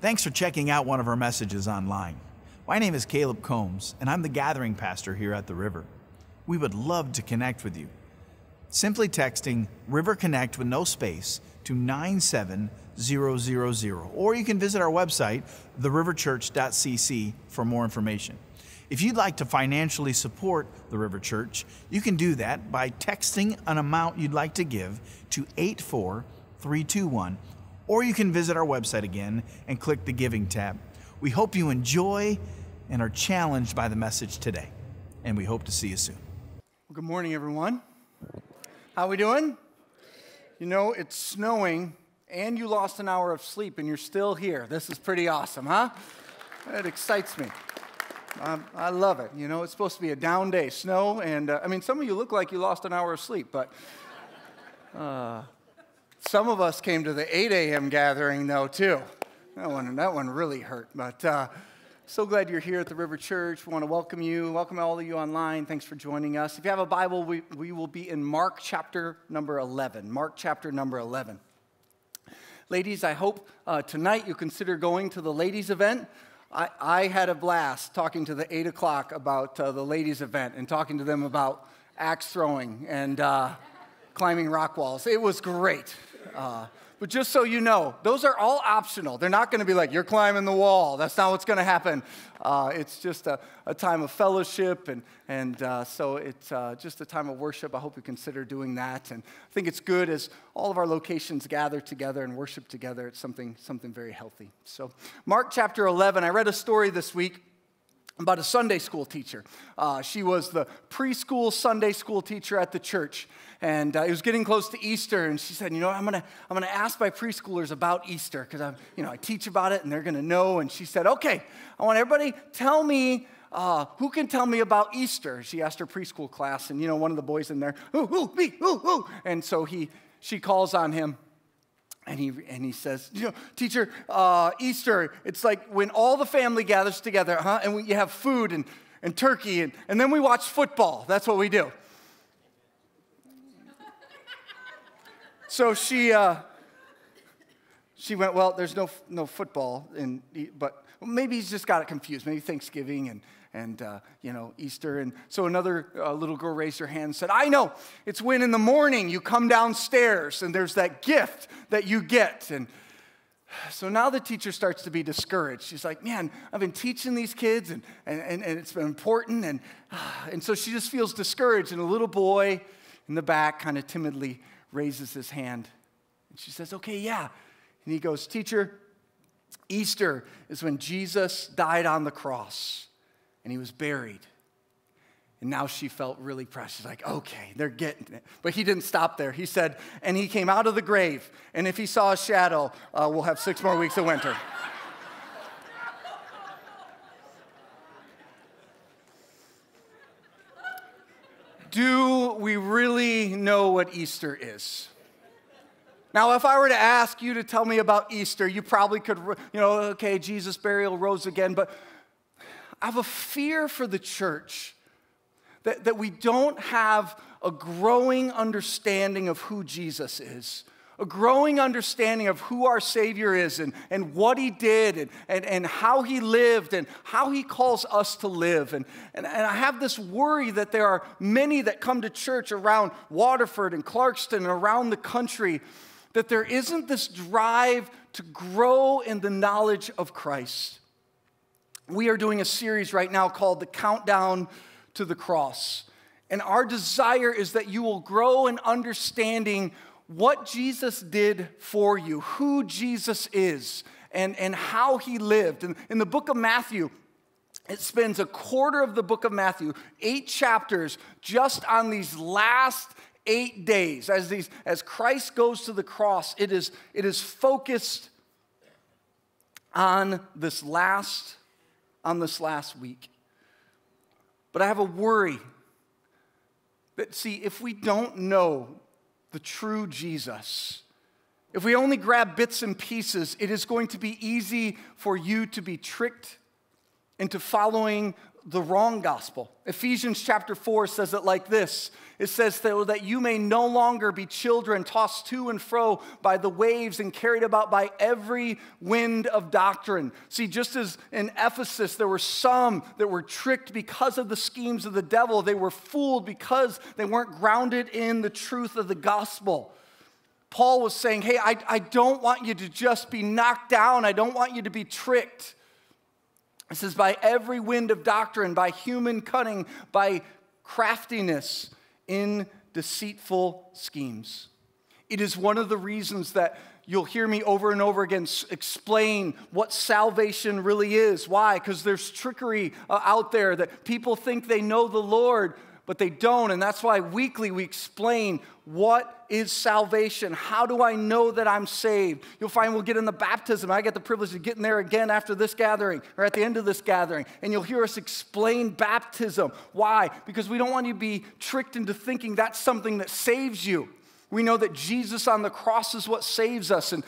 Thanks for checking out one of our messages online. My name is Caleb Combs, and I'm the gathering pastor here at the river. We would love to connect with you. Simply texting River Connect with no space to 97000, or you can visit our website, theriverchurch.cc, for more information. If you'd like to financially support the River Church, you can do that by texting an amount you'd like to give to 84321 or you can visit our website again and click the Giving tab. We hope you enjoy and are challenged by the message today, and we hope to see you soon. Well, good morning, everyone. How we doing? You know, it's snowing, and you lost an hour of sleep, and you're still here. This is pretty awesome, huh? It excites me. Um, I love it. You know, it's supposed to be a down day, snow, and uh, I mean, some of you look like you lost an hour of sleep, but uh, some of us came to the 8 a.m. gathering, though, too. That one, that one really hurt. But uh, so glad you're here at the River Church. We want to welcome you. Welcome all of you online. Thanks for joining us. If you have a Bible, we, we will be in Mark chapter number 11. Mark chapter number 11. Ladies, I hope uh, tonight you consider going to the ladies' event. I, I, had a blast talking to the 8 o'clock about uh, the ladies' event and talking to them about axe throwing and uh, climbing rock walls. It was great. Uh, but just so you know, those are all optional. They're not going to be like, you're climbing the wall. That's not what's going to happen. Uh, it's just a, a, time of fellowship, and, and uh, so it's uh, just a time of worship. I hope you consider doing that. And I think it's good as all of our locations gather together and worship together. It's something, something very healthy. So, Mark chapter 11, I read a story this week about a Sunday school teacher. Uh, she was the preschool Sunday school teacher at the church. And uh, it was getting close to Easter, and she said, "You know, I'm gonna, I'm gonna ask my preschoolers about Easter because I, you know, I teach about it, and they're gonna know." And she said, "Okay, I want everybody tell me uh, who can tell me about Easter?" She asked her preschool class, and you know, one of the boys in there, "Ooh, ooh, me, ooh, ooh," and so he, she calls on him. And he, and he says, you know, teacher, uh, Easter, it's like when all the family gathers together, huh? And we, you have food and, and turkey, and, and then we watch football. That's what we do. so she, uh, she went, well, there's no, no football, in, but maybe he's just got it confused. Maybe Thanksgiving and, and uh, you know, Easter. And so another uh, little girl raised her hand and said, I know, it's when in the morning you come downstairs and there's that gift that you get. And so now the teacher starts to be discouraged. She's like, man, I've been teaching these kids and, and, and, and it's been important. And, and so she just feels discouraged. And a little boy in the back kind of timidly raises his hand. And she says, Okay, yeah. And he goes, Teacher, Easter is when Jesus died on the cross and he was buried. And now she felt really pressed. She's like, okay, they're getting it. But he didn't stop there. He said, and he came out of the grave, and if he saw a shadow, uh, we'll have six more weeks of winter. do we really know what Easter is? Now, if I were to ask you to tell me about Easter, you probably could, you know, okay, Jesus' burial rose again, but I have a fear for the church that, that we don't have a growing understanding of who Jesus is a growing understanding of who our Savior is and, and what He did and, and, and how He lived and how He calls us to live. And, and, and I have this worry that there are many that come to church around Waterford and Clarkston and around the country that there isn't this drive to grow in the knowledge of Christ. We are doing a series right now called The Countdown to the Cross. And our desire is that you will grow in understanding what Jesus did for you, who Jesus is, and, and how he lived. And in the book of Matthew, it spends a quarter of the book of Matthew, eight chapters, just on these last eight days. As, these, as Christ goes to the cross, it is, it is focused on this last, on this last week. But I have a worry that, see, if we don't know the true Jesus. If we only grab bits and pieces, it is going to be easy for you to be tricked into following the wrong gospel. Ephesians chapter 4 says it like this it says that you may no longer be children tossed to and fro by the waves and carried about by every wind of doctrine. See, just as in Ephesus, there were some that were tricked because of the schemes of the devil, they were fooled because they weren't grounded in the truth of the gospel. Paul was saying, Hey, I, I don't want you to just be knocked down, I don't want you to be tricked. It says, by every wind of doctrine, by human cunning, by craftiness in deceitful schemes. It is one of the reasons that you'll hear me over and over again explain what salvation really is. Why? Because there's trickery uh, out there that people think they know the Lord, but they don't. And that's why weekly we explain what is salvation? How do I know that I'm saved? You'll find we'll get in the baptism. I get the privilege of getting there again after this gathering or at the end of this gathering. And you'll hear us explain baptism. Why? Because we don't want you to be tricked into thinking that's something that saves you. We know that Jesus on the cross is what saves us. And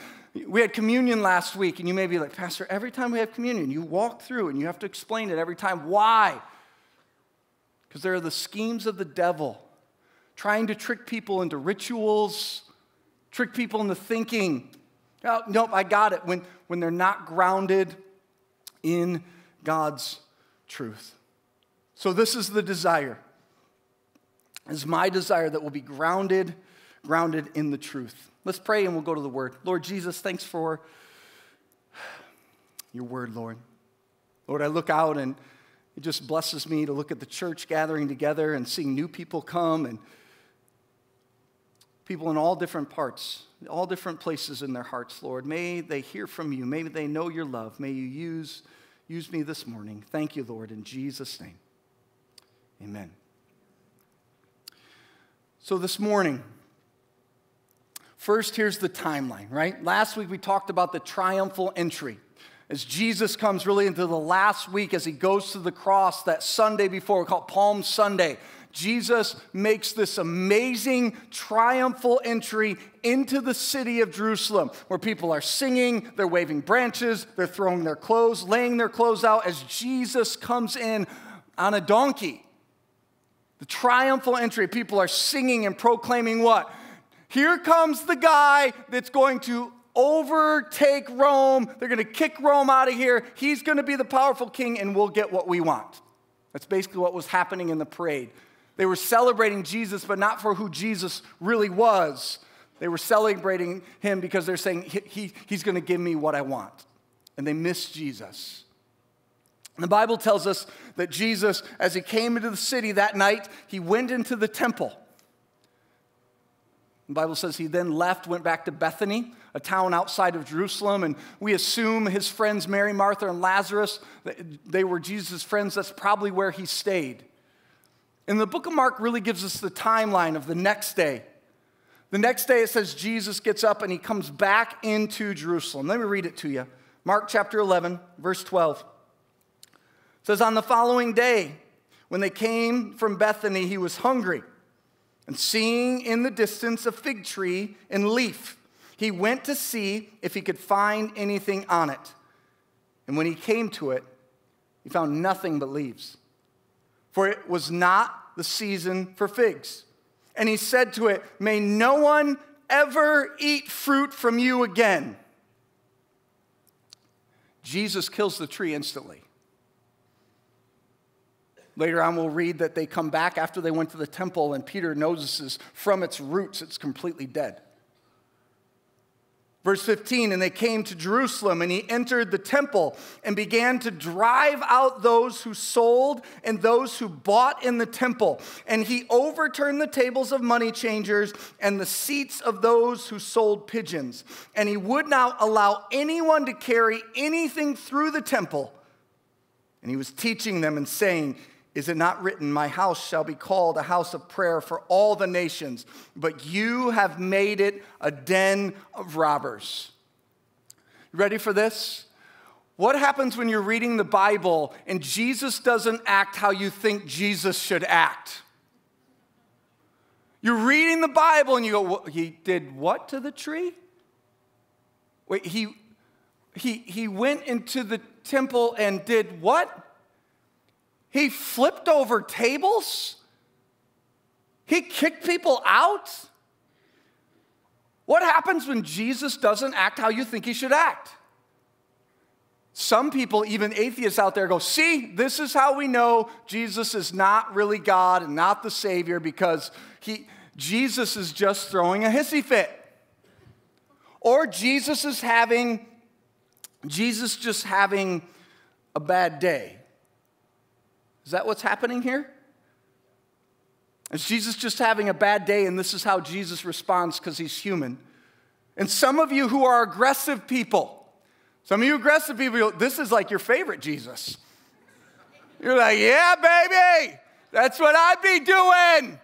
we had communion last week, and you may be like, Pastor, every time we have communion, you walk through and you have to explain it every time. Why? Because there are the schemes of the devil trying to trick people into rituals, trick people into thinking, oh, nope, I got it, when, when they're not grounded in God's truth. So, this is the desire. Is my desire that will be grounded, grounded in the truth. Let's pray and we'll go to the word. Lord Jesus, thanks for your word, Lord. Lord, I look out and it just blesses me to look at the church gathering together and seeing new people come and people in all different parts, all different places in their hearts, Lord. May they hear from you. May they know your love. May you use, use me this morning. Thank you, Lord, in Jesus' name. Amen. So this morning, first here's the timeline, right? Last week we talked about the triumphal entry as Jesus comes really into the last week as he goes to the cross that Sunday before, we call Palm Sunday. Jesus makes this amazing triumphal entry into the city of Jerusalem where people are singing, they're waving branches, they're throwing their clothes, laying their clothes out as Jesus comes in on a donkey. The triumphal entry, people are singing and proclaiming what? Here comes the guy that's going to overtake Rome. They're going to kick Rome out of here. He's going to be the powerful king, and we'll get what we want. That's basically what was happening in the parade. They were celebrating Jesus, but not for who Jesus really was. They were celebrating him because they're saying, he, he He's going to give me what I want. And they missed Jesus. The Bible tells us that Jesus, as he came into the city that night, he went into the temple. The Bible says he then left, went back to Bethany, a town outside of Jerusalem, and we assume his friends Mary, Martha, and Lazarus, they were Jesus' friends. That's probably where he stayed. And the book of Mark really gives us the timeline of the next day. The next day it says Jesus gets up and he comes back into Jerusalem. Let me read it to you. Mark chapter 11, verse 12. It says, On the following day, when they came from Bethany, he was hungry. And seeing in the distance a fig tree in leaf, he went to see if he could find anything on it. And when he came to it, he found nothing but leaves, for it was not the season for figs. And he said to it, May no one ever eat fruit from you again. Jesus kills the tree instantly. Later on, we'll read that they come back after they went to the temple, and Peter notices from its roots it's completely dead. Verse 15, and they came to Jerusalem, and he entered the temple and began to drive out those who sold and those who bought in the temple. And he overturned the tables of money changers and the seats of those who sold pigeons. And he would not allow anyone to carry anything through the temple. And he was teaching them and saying, is it not written, My house shall be called a house of prayer for all the nations, but you have made it a den of robbers? ready for this? What happens when you're reading the Bible and Jesus doesn't act how you think Jesus should act? You're reading the Bible and you go, He did what to the tree? Wait, he, he, he went into the temple and did what? He flipped over tables. He kicked people out. What happens when Jesus doesn't act how you think he should act? Some people, even atheists out there, go, See, this is how we know Jesus is not really God and not the Savior because he, Jesus is just throwing a hissy fit. Or Jesus is having, Jesus just having a bad day. Is that what's happening here? Is Jesus just having a bad day and this is how Jesus responds because he's human? And some of you who are aggressive people, some of you aggressive people, this is like your favorite Jesus. You're like, yeah, baby, that's what I'd be doing.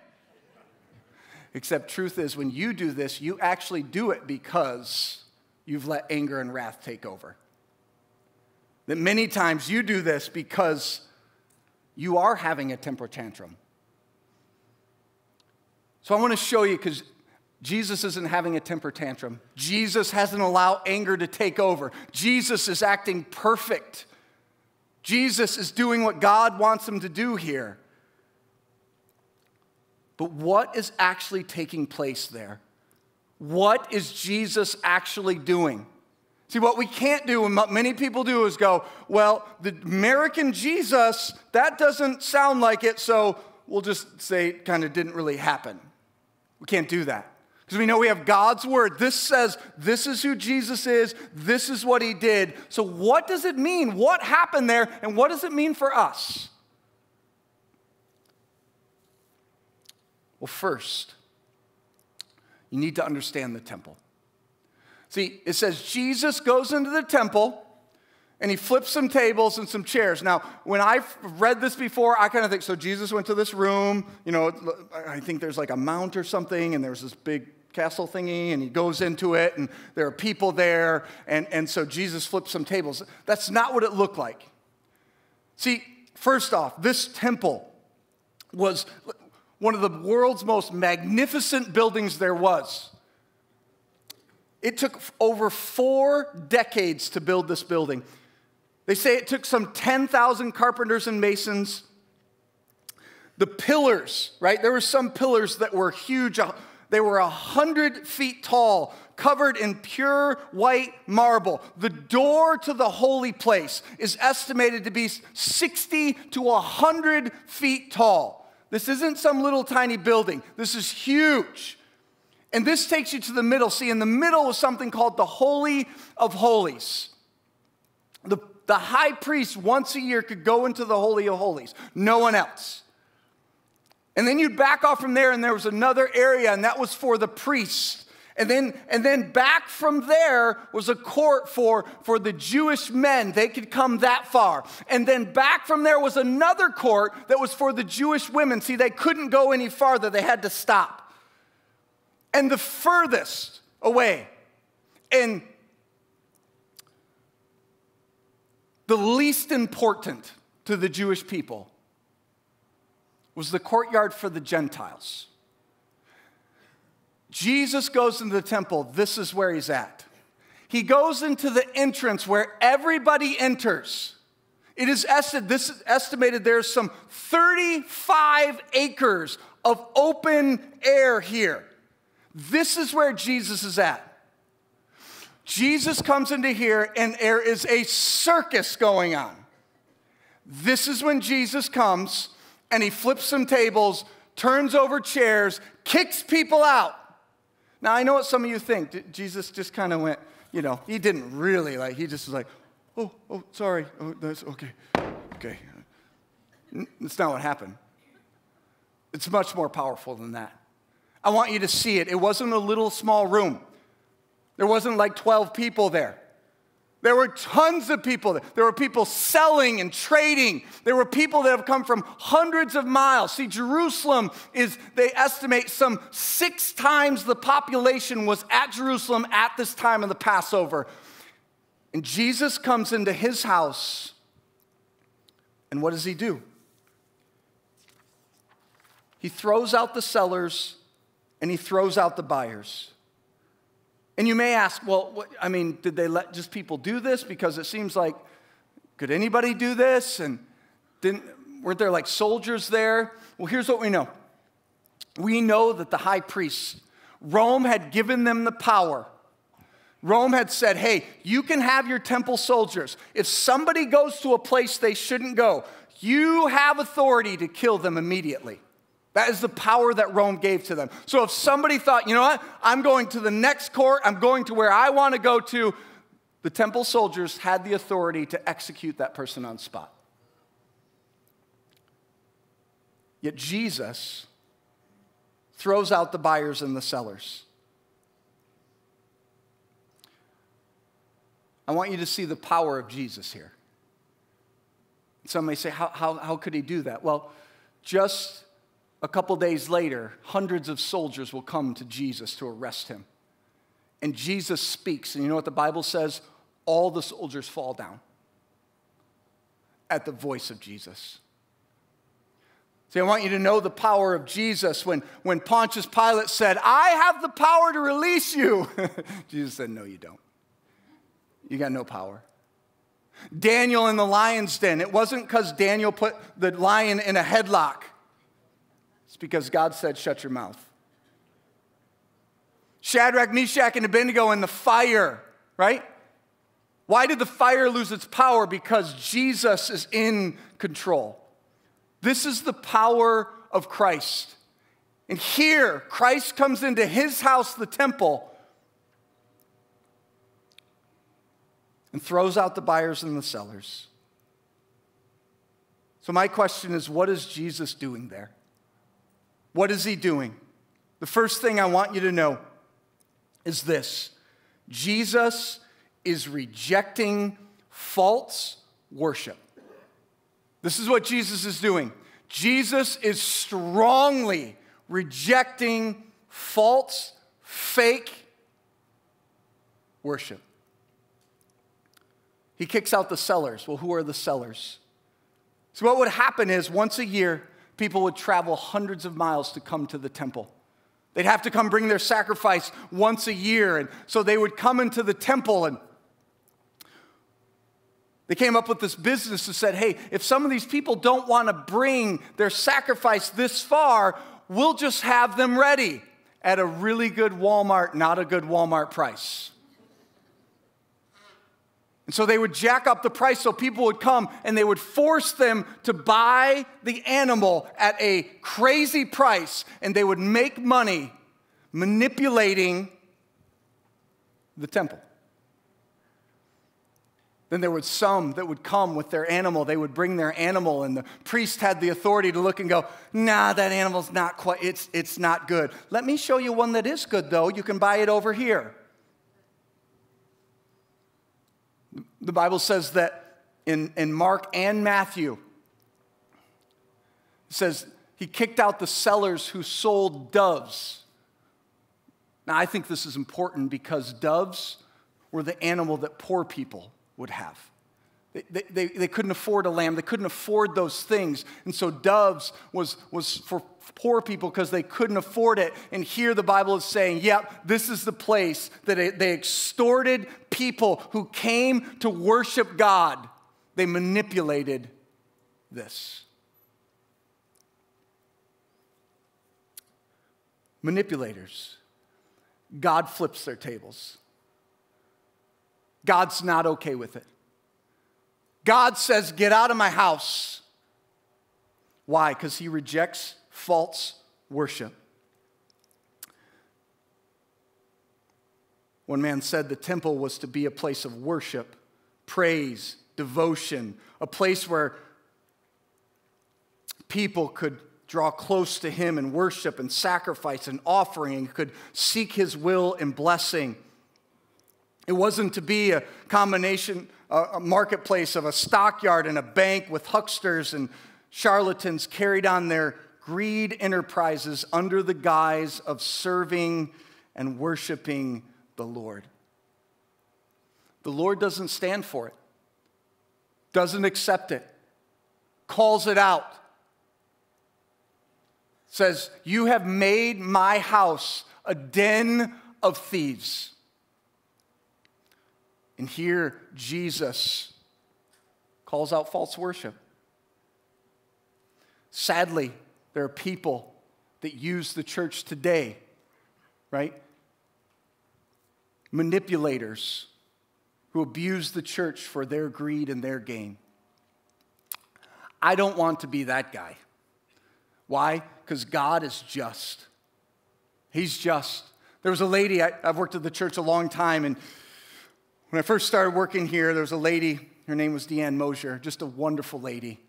Except, truth is, when you do this, you actually do it because you've let anger and wrath take over. That many times you do this because you are having a temper tantrum. So I want to show you because Jesus isn't having a temper tantrum. Jesus hasn't allowed anger to take over. Jesus is acting perfect. Jesus is doing what God wants him to do here. But what is actually taking place there? What is Jesus actually doing? See, what we can't do, and what many people do, is go, well, the American Jesus, that doesn't sound like it, so we'll just say it kind of didn't really happen. We can't do that. Because we know we have God's word. This says this is who Jesus is, this is what he did. So, what does it mean? What happened there, and what does it mean for us? Well, first, you need to understand the temple. See, it says Jesus goes into the temple and he flips some tables and some chairs. Now, when I've read this before, I kind of think so Jesus went to this room, you know, I think there's like a mount or something, and there's this big castle thingy, and he goes into it, and there are people there, and, and so Jesus flips some tables. That's not what it looked like. See, first off, this temple was one of the world's most magnificent buildings there was. It took over four decades to build this building. They say it took some 10,000 carpenters and masons. The pillars, right? There were some pillars that were huge. They were 100 feet tall, covered in pure white marble. The door to the holy place is estimated to be 60 to 100 feet tall. This isn't some little tiny building, this is huge. And this takes you to the middle. See, in the middle was something called the Holy of Holies. The, the high priest once a year could go into the Holy of Holies, no one else. And then you'd back off from there, and there was another area, and that was for the priests. And then, and then back from there was a court for, for the Jewish men. They could come that far. And then back from there was another court that was for the Jewish women. See, they couldn't go any farther, they had to stop. And the furthest away, and the least important to the Jewish people, was the courtyard for the Gentiles. Jesus goes into the temple, this is where he's at. He goes into the entrance where everybody enters. It is estimated, this is estimated there's some 35 acres of open air here. This is where Jesus is at. Jesus comes into here and there is a circus going on. This is when Jesus comes and he flips some tables, turns over chairs, kicks people out. Now, I know what some of you think. Jesus just kind of went, you know, he didn't really like, he just was like, oh, oh, sorry. Oh, that's okay. Okay. That's not what happened. It's much more powerful than that. I want you to see it. It wasn't a little small room, there wasn't like 12 people there. There were tons of people. There There were people selling and trading. There were people that have come from hundreds of miles. See, Jerusalem is, they estimate, some six times the population was at Jerusalem at this time of the Passover. And Jesus comes into his house, and what does he do? He throws out the sellers and he throws out the buyers. And you may ask, well, what, I mean, did they let just people do this? Because it seems like, could anybody do this? And didn't, weren't there like soldiers there? Well, here's what we know we know that the high priests, Rome had given them the power. Rome had said, hey, you can have your temple soldiers. If somebody goes to a place they shouldn't go, you have authority to kill them immediately. That is the power that Rome gave to them. So if somebody thought, you know what, I'm going to the next court, I'm going to where I want to go to, the temple soldiers had the authority to execute that person on spot. Yet Jesus throws out the buyers and the sellers. I want you to see the power of Jesus here. Some may say, how, how, how could he do that? Well, just a couple days later, hundreds of soldiers will come to Jesus to arrest him. And Jesus speaks, and you know what the Bible says? All the soldiers fall down at the voice of Jesus. See, I want you to know the power of Jesus. When, when Pontius Pilate said, I have the power to release you, Jesus said, No, you don't. You got no power. Daniel in the lion's den, it wasn't because Daniel put the lion in a headlock, because God said, Shut your mouth. Shadrach, Meshach, and Abednego in the fire, right? Why did the fire lose its power? Because Jesus is in control. This is the power of Christ. And here, Christ comes into his house, the temple, and throws out the buyers and the sellers. So, my question is what is Jesus doing there? What is he doing? The first thing I want you to know is this Jesus is rejecting false worship. This is what Jesus is doing. Jesus is strongly rejecting false, fake worship. He kicks out the sellers. Well, who are the sellers? So, what would happen is once a year, people would travel hundreds of miles to come to the temple. They'd have to come bring their sacrifice once a year. And so they would come into the temple and they came up with this business that said, hey, if some of these people don't want to bring their sacrifice this far, we'll just have them ready at a really good Walmart, not a good Walmart price. And so they would jack up the price so people would come and they would force them to buy the animal at a crazy price and they would make money manipulating the temple. Then there was some that would come with their animal. They would bring their animal, and the priest had the authority to look and go, nah, that animal's not quite, it's, it's not good. Let me show you one that is good, though. You can buy it over here. The Bible says that in, in Mark and Matthew, it says he kicked out the sellers who sold doves. Now, I think this is important because doves were the animal that poor people would have. They, they, they, couldn't afford a lamb. They couldn't afford those things. And so doves was, was for poor people because they couldn't afford it. And here the Bible is saying, yep, this is the place that they extorted people who came to worship God. They manipulated this. Manipulators. God flips their tables. God's not okay with it. God says, Get out of my house. Why? Because he rejects false worship. One man said the temple was to be a place of worship, praise, devotion, a place where people could draw close to him and worship and sacrifice and offering and could seek his will and blessing. It wasn't to be a combination, a marketplace of a stockyard and a bank with hucksters and charlatans carried on their greed enterprises under the guise of serving and worshiping the Lord. The Lord doesn't stand for it, doesn't accept it, calls it out. Says, You have made my house a den of thieves. And here, Jesus calls out false worship. Sadly, there are people that use the church today, right? Manipulators who abuse the church for their greed and their gain. I don't want to be that guy. Why? Because God is just. He's just. There was a lady, I, have worked at the church a long time, and when I first started working here, there was a lady, her name was Deanne Mosier, just a wonderful lady.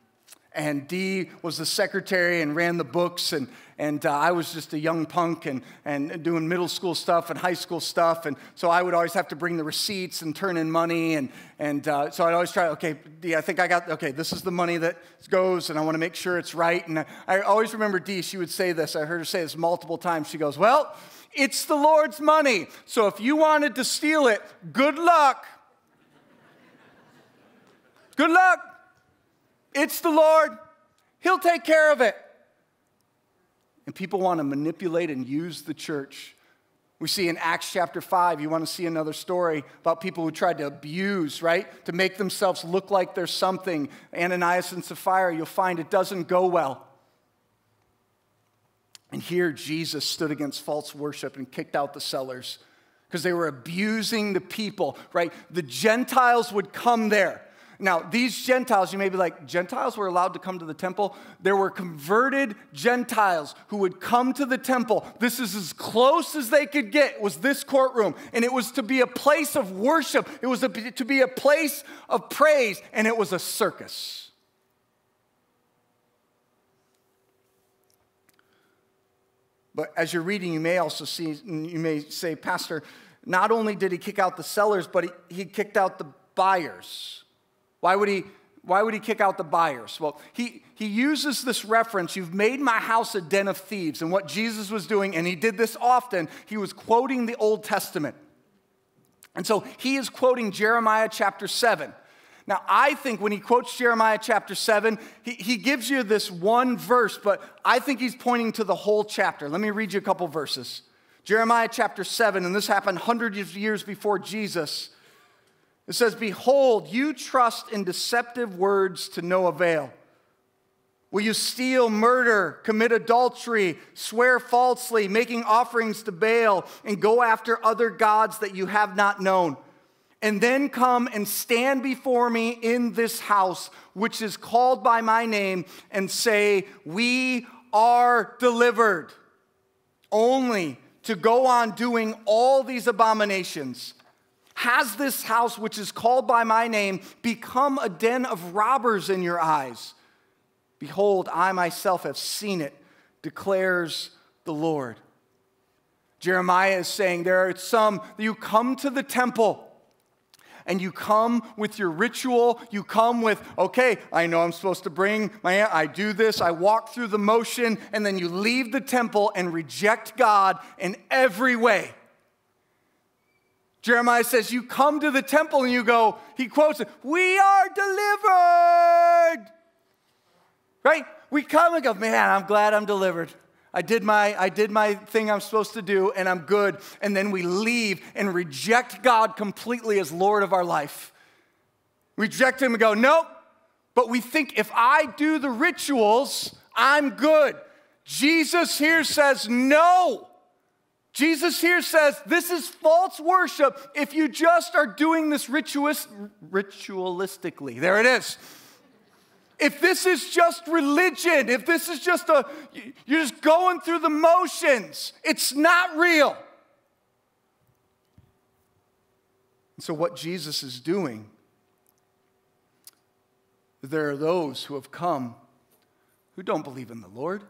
And Dee was the secretary and ran the books, and, and uh, I was just a young punk and, and doing middle school stuff and high school stuff. And so I would always have to bring the receipts and turn in money. And, and uh, so I'd always try, okay, Dee, I think I got, okay, this is the money that goes, and I want to make sure it's right. And I, I always remember Dee, she would say this. I heard her say this multiple times. She goes, Well, it's the Lord's money. So if you wanted to steal it, good luck. Good luck. It's the Lord, He'll take care of it. And people want to manipulate and use the church. We see in Acts chapter 5, you want to see another story about people who tried to abuse, right? To make themselves look like they're something. Ananias and Sapphira, you'll find it doesn't go well. And here Jesus stood against false worship and kicked out the sellers because they were abusing the people, right? The Gentiles would come there. Now, these Gentiles, you may be like, Gentiles were allowed to come to the temple? There were converted Gentiles who would come to the temple. This is as close as they could get, was this courtroom. And it was to be a place of worship, it was to be a place of praise, and it was a circus. But as you're reading, you may also see, you may say, Pastor, not only did he kick out the sellers, but he, he kicked out the buyers. Why would he? Why would he kick out the buyers? Well, he, he uses this reference, you've made my house a den of thieves. And what Jesus was doing, and he did this often, he was quoting the Old Testament. And so he is quoting Jeremiah chapter 7. Now, I think when he quotes Jeremiah chapter 7, he, he gives you this one verse, but I think he's pointing to the whole chapter. Let me read you a couple verses. Jeremiah chapter 7, and this happened hundreds of years before Jesus. It says, Behold, you trust in deceptive words to no avail. Will you steal, murder, commit adultery, swear falsely, making offerings to Baal, and go after other gods that you have not known? And then come and stand before me in this house, which is called by my name, and say, We are delivered. Only to go on doing all these abominations. Has this house, which is called by my name, become a den of robbers in your eyes? Behold, I myself have seen it, declares the Lord. Jeremiah is saying there are some, you come to the temple and you come with your ritual. You come with, okay, I know I'm supposed to bring my, I do this, I walk through the motion, and then you leave the temple and reject God in every way. Jeremiah says, You come to the temple and you go, he quotes it, We are delivered. Right? We come and go, Man, I'm glad I'm delivered. I did my I did my thing I'm supposed to do and I'm good. And then we leave and reject God completely as Lord of our life. Reject him and go, Nope. But we think if I do the rituals, I'm good. Jesus here says, No. Jesus here says this is false worship if you just are doing this ritualist, ritualistically. There it is. If this is just religion, if this is just a, you're just going through the motions, it's not real. And so, what Jesus is doing, there are those who have come who don't believe in the Lord.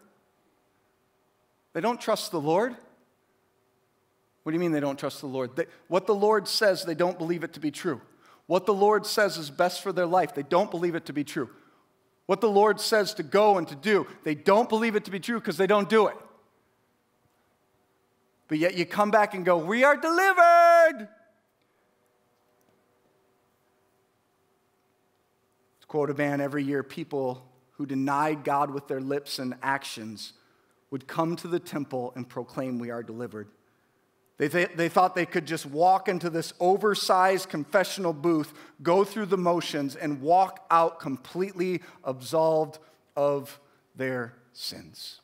They don't trust the Lord. What do you mean they don't trust the Lord? They, what the Lord says, they don't believe it to be true. What the Lord says is best for their life, they don't believe it to be true. What the Lord says to go and to do, they don't believe it to be true because they don't do it. But yet you come back and go, We are delivered. To quote a man every year, people who denied God with their lips and actions would come to the temple and proclaim, We are delivered. They, th- they thought they could just walk into this oversized confessional booth, go through the motions, and walk out completely absolved of their sins.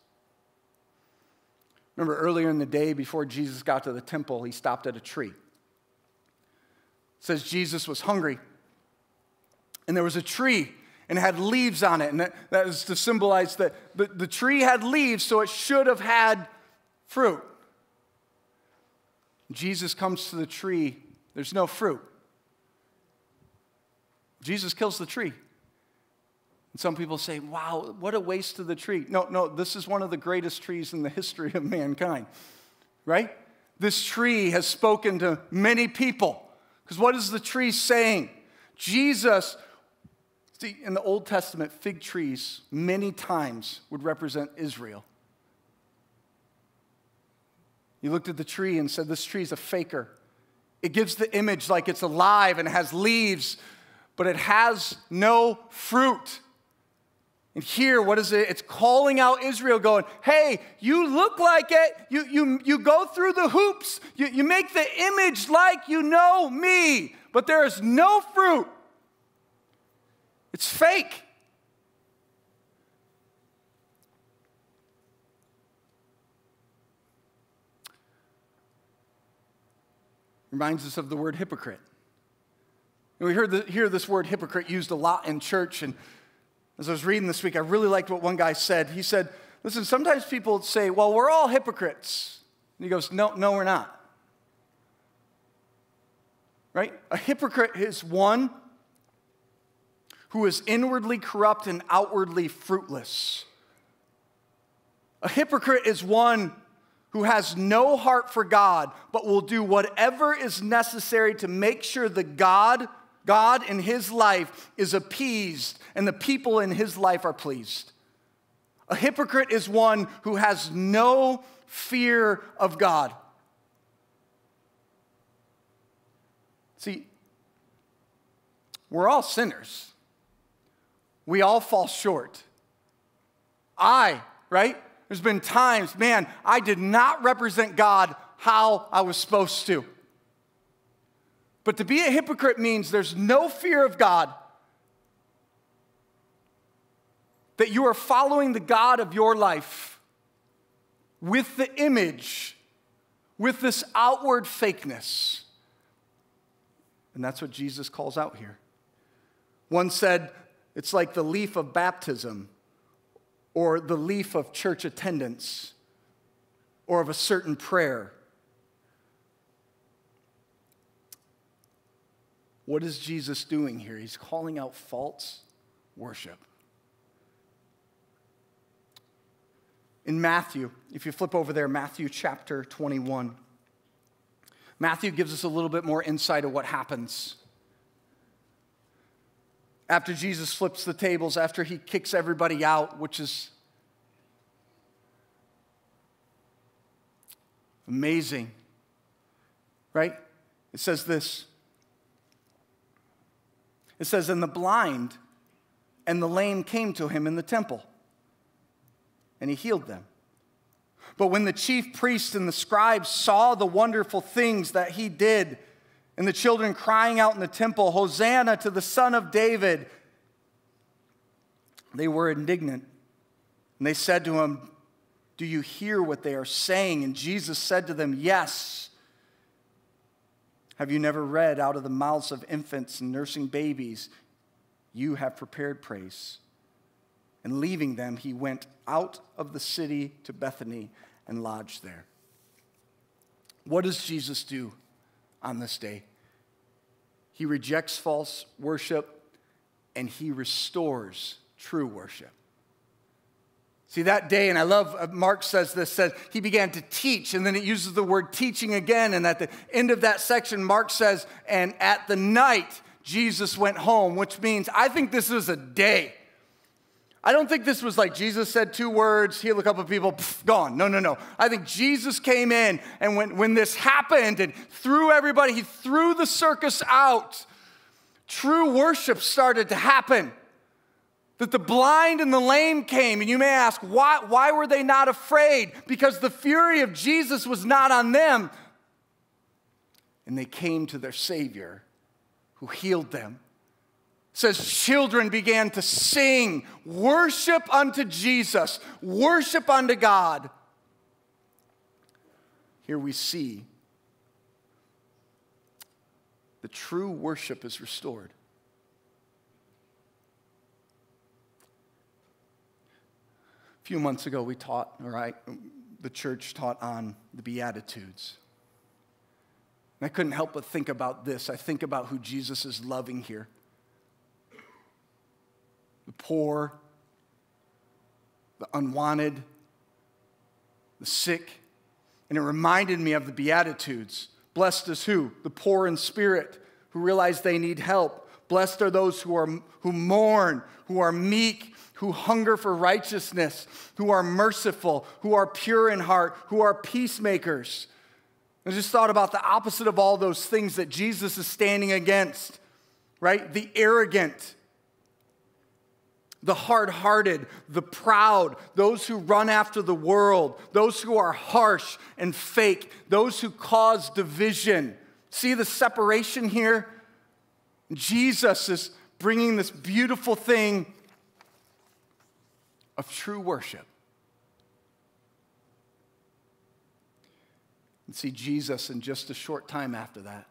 Remember earlier in the day before Jesus got to the temple, he stopped at a tree. It says Jesus was hungry. And there was a tree and it had leaves on it. And that, that is to symbolize that the, the tree had leaves, so it should have had fruit. Jesus comes to the tree, there's no fruit. Jesus kills the tree. And some people say, wow, what a waste of the tree. No, no, this is one of the greatest trees in the history of mankind, right? This tree has spoken to many people. Because what is the tree saying? Jesus, see, in the Old Testament, fig trees many times would represent Israel. You looked at the tree and said, This tree is a faker. It gives the image like it's alive and has leaves, but it has no fruit. And here, what is it? It's calling out Israel, going, Hey, you look like it. You, you, you go through the hoops. You, you make the image like you know me, but there is no fruit. It's fake. Reminds us of the word hypocrite. And we heard the, hear this word hypocrite used a lot in church. And as I was reading this week, I really liked what one guy said. He said, Listen, sometimes people say, Well, we're all hypocrites. And he goes, No, no, we're not. Right? A hypocrite is one who is inwardly corrupt and outwardly fruitless. A hypocrite is one who has no heart for God, but will do whatever is necessary to make sure the God God in his life is appeased and the people in his life are pleased. A hypocrite is one who has no fear of God. See, we're all sinners. We all fall short. I, right? There's been times, man, I did not represent God how I was supposed to. But to be a hypocrite means there's no fear of God, that you are following the God of your life with the image, with this outward fakeness. And that's what Jesus calls out here. One said, it's like the leaf of baptism or the leaf of church attendance or of a certain prayer. What is Jesus doing here? He's calling out false worship. In Matthew, if you flip over there, Matthew chapter 21, Matthew gives us a little bit more insight of what happens. After Jesus flips the tables, after he kicks everybody out, which is amazing, right? It says this it says, And the blind and the lame came to him in the temple, and he healed them. But when the chief priests and the scribes saw the wonderful things that he did, and the children crying out in the temple, Hosanna to the Son of David, they were indignant. And they said to him, Do you hear what they are saying? And Jesus said to them, Yes. Have you never read out of the mouths of infants and nursing babies, you have prepared praise? And leaving them, he went out of the city to Bethany and lodged there. What does Jesus do on this day? He rejects false worship and he restores true worship. See, that day, and I love, uh, Mark says this, says he began to teach, and then it uses the word teaching again. And at the end of that section, Mark says, and at the night, Jesus went home, which means I think this is a day. I don't think this was like Jesus said two words, heal a couple of people, pff, gone. No, no, no. I think Jesus came in, and when, when this happened and threw everybody, he threw the circus out. True worship started to happen that the blind and the lame came. And you may ask, why, why were they not afraid? Because the fury of Jesus was not on them. And they came to their Savior who healed them. Says children began to sing, worship unto Jesus, worship unto God. Here we see the true worship is restored. A few months ago, we taught, all right, the church taught on the Beatitudes. And I couldn't help but think about this. I think about who Jesus is loving here the poor, the unwanted, the sick. And it reminded me of the Beatitudes. Blessed is who? The poor in spirit, who realize they need help. Blessed are those who, are, who mourn, who are meek, who hunger for righteousness, who are merciful, who are pure in heart, who are peacemakers. I just thought about the opposite of all those things that Jesus is standing against, right? The arrogant, the hard hearted, the proud, those who run after the world, those who are harsh and fake, those who cause division. See the separation here? Jesus is bringing this beautiful thing of true worship. And see, Jesus, in just a short time after that,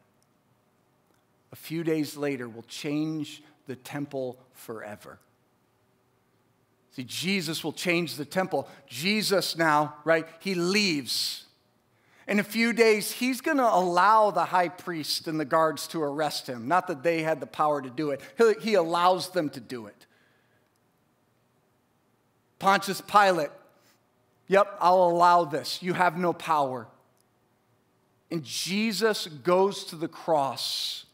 a few days later, will change the temple forever. See, Jesus will change the temple. Jesus now, right, he leaves. In a few days, he's going to allow the high priest and the guards to arrest him. Not that they had the power to do it, he allows them to do it. Pontius Pilate, yep, I'll allow this. You have no power. And Jesus goes to the cross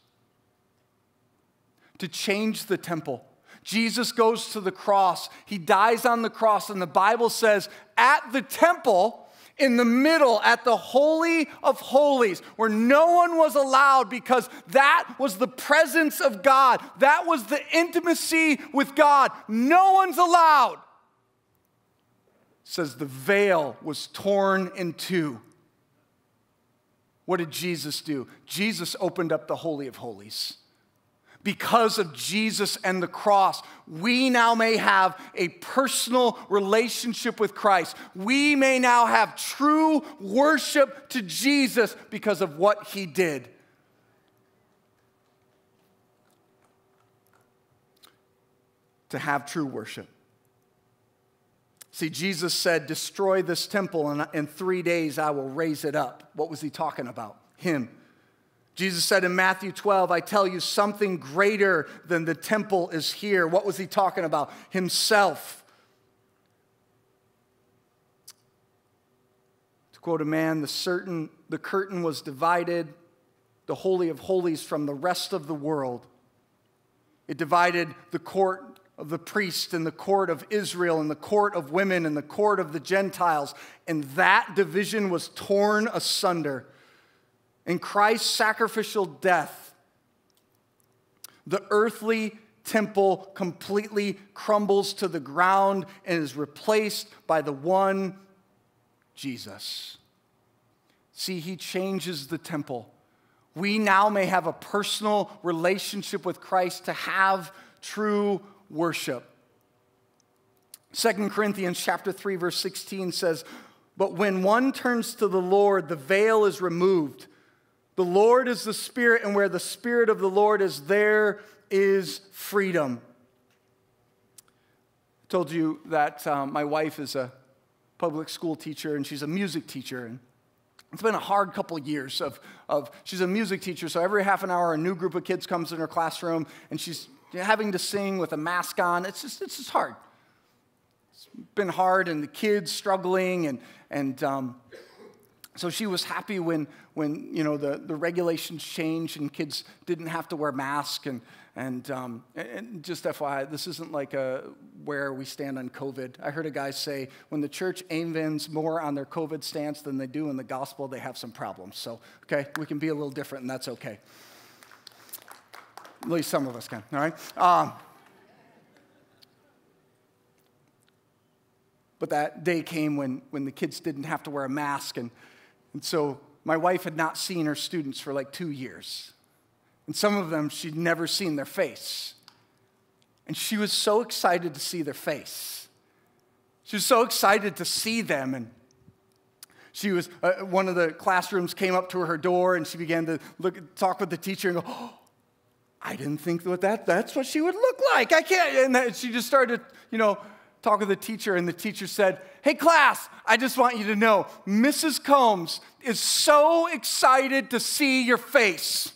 to change the temple. Jesus goes to the cross. He dies on the cross, and the Bible says, at the temple, in the middle, at the Holy of Holies, where no one was allowed because that was the presence of God. That was the intimacy with God. No one's allowed. says the veil was torn in two. What did Jesus do? Jesus opened up the Holy of Holies because of Jesus and the cross, we now may have a personal relationship with Christ. We may now have true worship to Jesus because of what he did. To have true worship. See, Jesus said, Destroy this temple, and in three days I will raise it up. What was he talking about? Him. Jesus said in Matthew 12, I tell you, something greater than the temple is here. What was he talking about? Himself. To quote a man, the, certain, the curtain was divided, the Holy of Holies, from the rest of the world. It divided the court of the priest and the court of Israel and the court of women and the court of the Gentiles. And that division was torn asunder. In Christ's sacrificial death, the earthly temple completely crumbles to the ground and is replaced by the one Jesus. See, he changes the temple. We now may have a personal relationship with Christ to have true worship. 2 Corinthians chapter 3 verse 16 says, "But when one turns to the Lord, the veil is removed." The Lord is the Spirit, and where the Spirit of the Lord is, there is freedom. I told you that um, my wife is a public school teacher and she's a music teacher. And it's been a hard couple of years of, of she's a music teacher, so every half an hour a new group of kids comes in her classroom and she's having to sing with a mask on. It's just, it's just hard. It's been hard, and the kids struggling, and, and um, so she was happy when, when you know, the, the regulations changed and kids didn't have to wear masks. And, and, um, and just FYI, this isn't like a, where we stand on COVID. I heard a guy say when the church aims more on their COVID stance than they do in the gospel, they have some problems. So, okay, we can be a little different, and that's okay. At least some of us can, all right? Um, but that day came when, when the kids didn't have to wear a mask, and and so my wife had not seen her students for like two years. And some of them she'd never seen their face. And she was so excited to see their face. She was so excited to see them. And she was, uh, one of the classrooms came up to her door and she began to look, talk with the teacher and go, oh, I didn't think that, that that's what she would look like. I can't. And she just started, you know, talk with the teacher, and the teacher said, Hey, class, I just want you to know Mrs. Combs is so excited to see your face.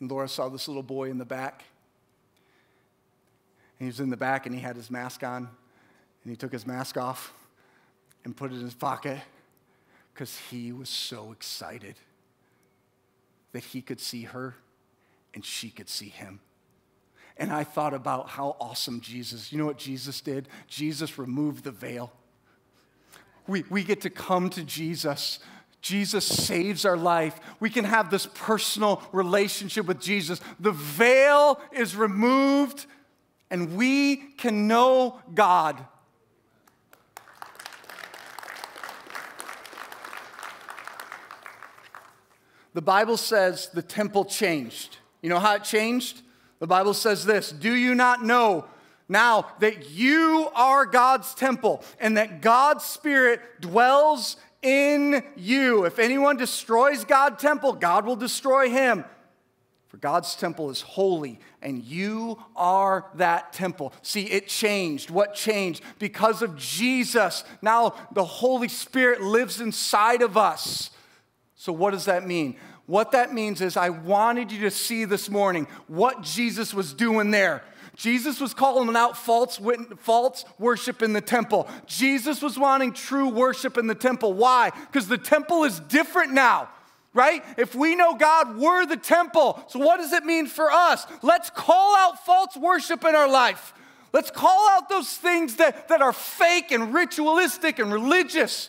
And Laura saw this little boy in the back. And he was in the back and he had his mask on. And he took his mask off and put it in his pocket because he was so excited that he could see her and she could see him. And I thought about how awesome Jesus, you know what Jesus did? Jesus removed the veil. We, we get to come to Jesus. Jesus saves our life. We can have this personal relationship with Jesus. The veil is removed, and we can know God. The Bible says the temple changed. You know how it changed? The Bible says this Do you not know now that you are God's temple and that God's Spirit dwells in you? If anyone destroys God's temple, God will destroy him. For God's temple is holy, and you are that temple. See, it changed. What changed? Because of Jesus, now the Holy Spirit lives inside of us. So, what does that mean? What that means is, I wanted you to see this morning what Jesus was doing there. Jesus was calling out false, false worship in the temple. Jesus was wanting true worship in the temple. Why? Because the temple is different now, right? If we know God, we're the temple. So, what does it mean for us? Let's call out false worship in our life. Let's call out those things that, that are fake and ritualistic and religious.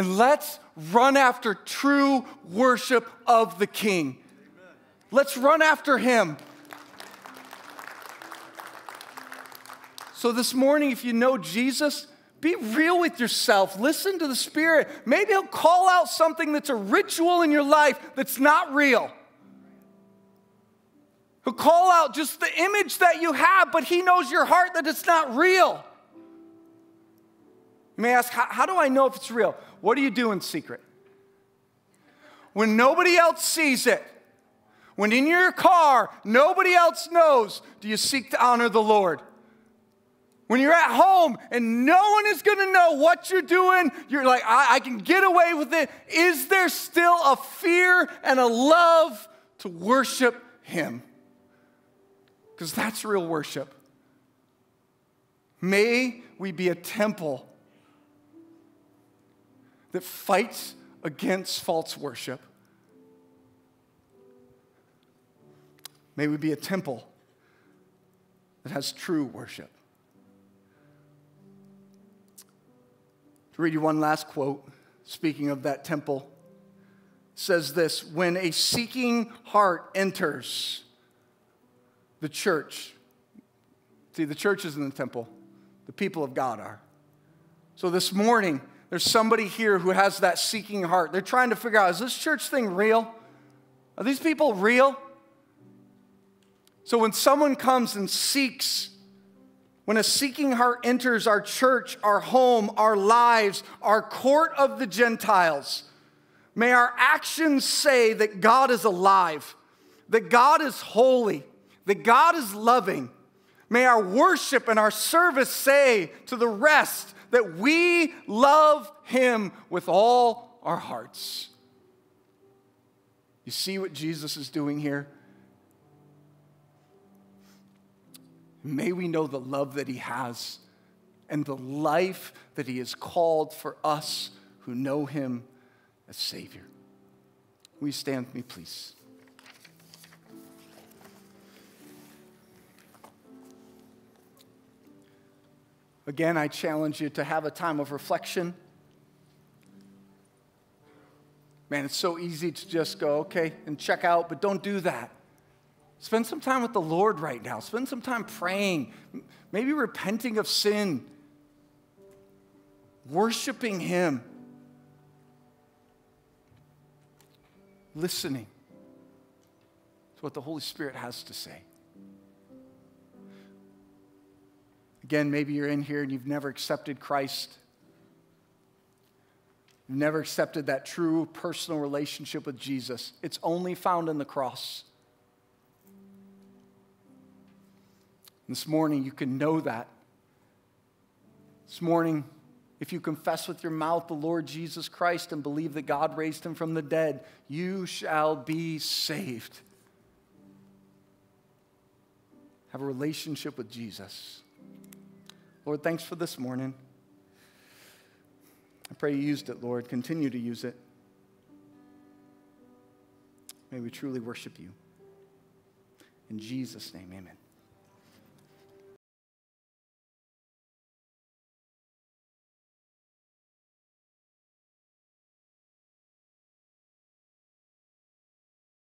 And let's run after true worship of the King. Let's run after him. So, this morning, if you know Jesus, be real with yourself. Listen to the Spirit. Maybe He'll call out something that's a ritual in your life that's not real. He'll call out just the image that you have, but He knows your heart that it's not real. You may ask, how, do I know if it's real? What do you do in secret? When nobody else sees it, when in your car nobody else knows, do you seek to honor the Lord? When you're at home and no one is gonna know what you're doing, you're like, I, I can get away with it. Is there still a fear and a love to worship Him? Because that's real worship. May we be a temple that fights against false worship. May we be a temple that has true worship. To read you one last quote, speaking of that temple, says this When a seeking heart enters the church, see, the church is in the temple, the people of God are. So this morning, there's somebody here who has that seeking heart. They're trying to figure out is this church thing real? Are these people real? So when someone comes and seeks, when a seeking heart enters our church, our home, our lives, our court of the Gentiles, may our actions say that God is alive, that God is holy, that God is loving. May our worship and our service say to the rest that we love Him with all our hearts. You see what Jesus is doing here? May we know the love that He has and the life that He has called for us who know Him as Savior. Will you stand with me, please? Again, I challenge you to have a time of reflection. Man, it's so easy to just go, okay, and check out, but don't do that. Spend some time with the Lord right now. Spend some time praying, maybe repenting of sin, worshiping Him, listening to what the Holy Spirit has to say. Again, maybe you're in here and you've never accepted Christ. You've never accepted that true personal relationship with Jesus. It's only found in the cross. This morning, you can know that. This morning, if you confess with your mouth the Lord Jesus Christ and believe that God raised him from the dead, you shall be saved. Have a relationship with Jesus. Lord, thanks for this morning. I pray you used it, Lord. Continue to use it. May we truly worship you. In Jesus' name, amen.